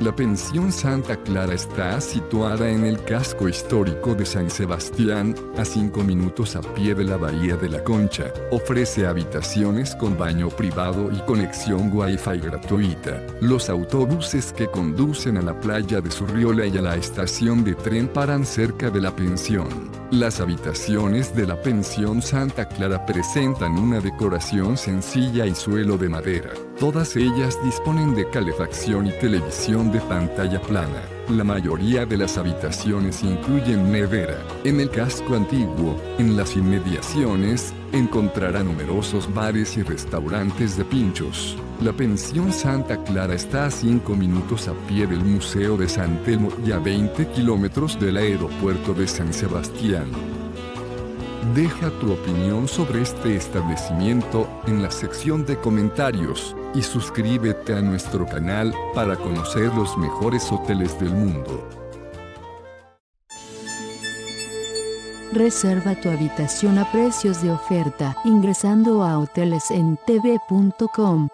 La pensión Santa Clara está situada en el casco histórico de San Sebastián, a 5 minutos a pie de la Bahía de la Concha. Ofrece habitaciones con baño privado y conexión Wi-Fi gratuita. Los autobuses que conducen a la playa de Surriola y a la estación de tren paran cerca de la pensión. Las habitaciones de la pensión Santa Clara presentan una decoración sencilla y suelo de madera. Todas ellas disponen de calefacción y televisión de pantalla plana. La mayoría de las habitaciones incluyen nevera. En el casco antiguo, en las inmediaciones, encontrará numerosos bares y restaurantes de pinchos. La pensión Santa Clara está a 5 minutos a pie del Museo de San Telmo y a 20 kilómetros del aeropuerto de San Sebastián. Deja tu opinión sobre este establecimiento en la sección de comentarios y suscríbete a nuestro canal para conocer los mejores hoteles del mundo. Reserva tu habitación a precios de oferta ingresando a hotelesentv.com.